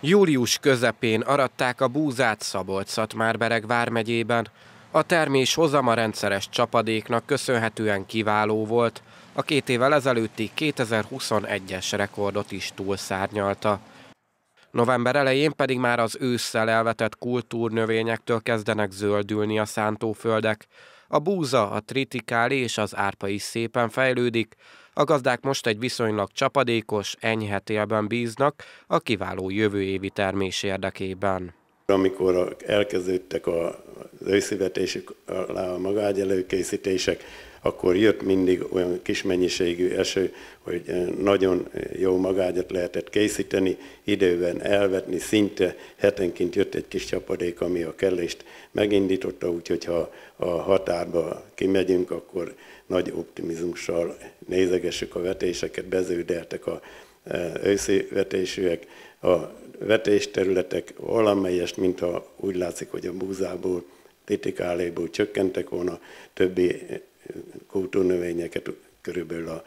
Július közepén aratták a búzát Szabolcs-Szatmár-Bereg vármegyében. A termés hozama rendszeres csapadéknak köszönhetően kiváló volt, a két évvel ezelőtti 2021-es rekordot is túlszárnyalta. November elején pedig már az ősszel elvetett kultúrnövényektől kezdenek zöldülni a szántóföldek. A búza, a tritikál és az árpa is szépen fejlődik, a gazdák most egy viszonylag csapadékos, enyhe télben bíznak a kiváló jövő évi termés érdekében. Amikor elkezdődtek az őszivetésük a magágy előkészítések, akkor jött mindig olyan kis mennyiségű eső, hogy nagyon jó magágyat lehetett készíteni, időben elvetni, szinte hetenként jött egy kis csapadék, ami a kellést megindította, úgyhogy ha a határba kimegyünk, akkor nagy optimizmussal nézegessük a vetéseket, beződeltek a őszi vetésűek, a vetésterületek valamelyest, mintha úgy látszik, hogy a búzából, titikáléból csökkentek volna, többi kultúrnövényeket körülbelül a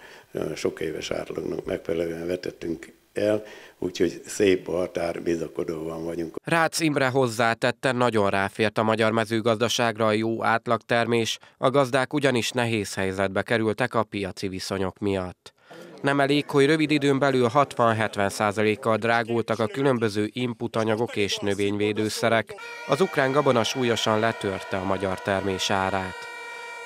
sok éves átlagnak megfelelően vetettünk el, úgyhogy szép a határ, bizakodóan vagyunk. Rácz Imre hozzátette, nagyon ráfért a magyar mezőgazdaságra a jó átlagtermés, a gazdák ugyanis nehéz helyzetbe kerültek a piaci viszonyok miatt. Nem elég, hogy rövid időn belül 60-70%-kal drágultak a különböző inputanyagok és növényvédőszerek, az ukrán gabona súlyosan letörte a magyar termés árát.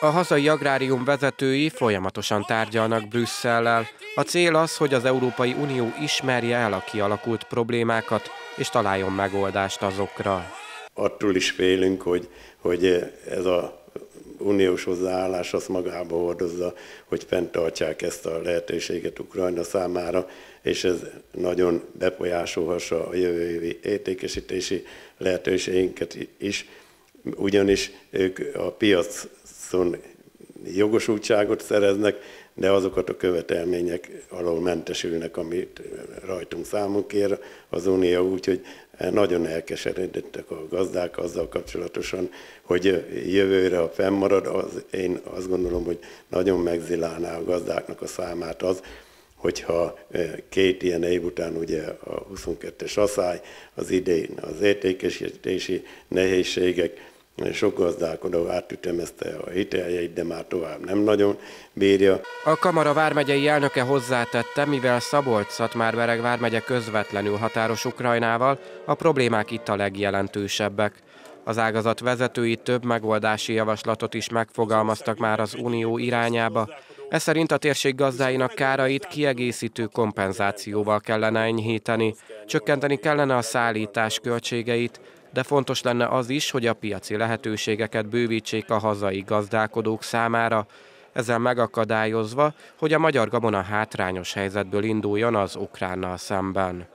A hazai agrárium vezetői folyamatosan tárgyalnak Brüsszellel. A cél az, hogy az Európai Unió ismerje el a kialakult problémákat, és találjon megoldást azokra. Attól is félünk, hogy, hogy ez a uniós hozzáállás azt magába hordozza, hogy fenntartsák ezt a lehetőséget Ukrajna számára, és ez nagyon befolyásolhassa a jövő évi értékesítési lehetőségeinket is, ugyanis ők a piac piacon jogosultságot szereznek, de azokat a követelmények alól mentesülnek, amit rajtunk számunk kér az Unió, úgyhogy nagyon elkeseredettek a gazdák azzal kapcsolatosan, hogy jövőre, ha fennmarad, az, én azt gondolom, hogy nagyon megzilálná a gazdáknak a számát az, hogyha két ilyen év után ugye a 22-es asszály, az idén az értékesítési nehézségek, sok gazdálkodó átütemezte a hiteljeit, de már tovább nem nagyon bírja. A Kamara vármegyei elnöke hozzátette, mivel Szabolcs-Szatmár-Bereg vármegye közvetlenül határos Ukrajnával, a problémák itt a legjelentősebbek. Az ágazat vezetői több megoldási javaslatot is megfogalmaztak már az Unió irányába. Ez szerint a térség gazdáinak kárait kiegészítő kompenzációval kellene enyhíteni, csökkenteni kellene a szállítás költségeit, de fontos lenne az is, hogy a piaci lehetőségeket bővítsék a hazai gazdálkodók számára, ezzel megakadályozva, hogy a magyar gabona hátrányos helyzetből induljon az ukránnal szemben.